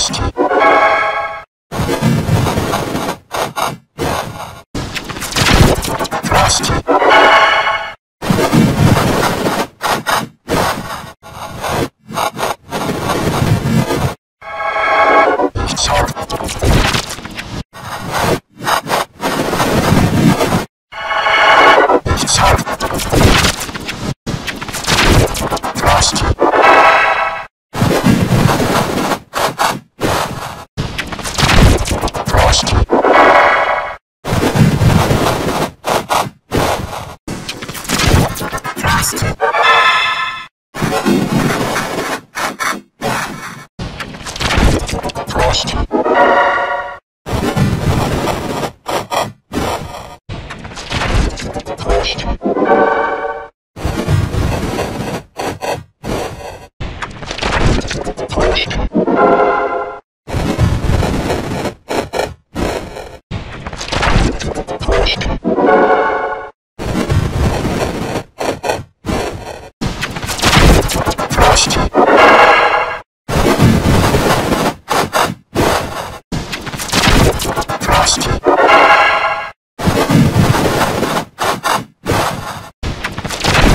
lost. Lost.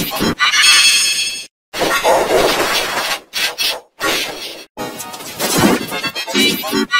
Thank you.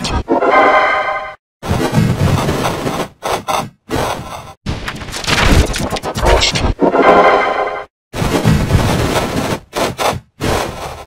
podcast.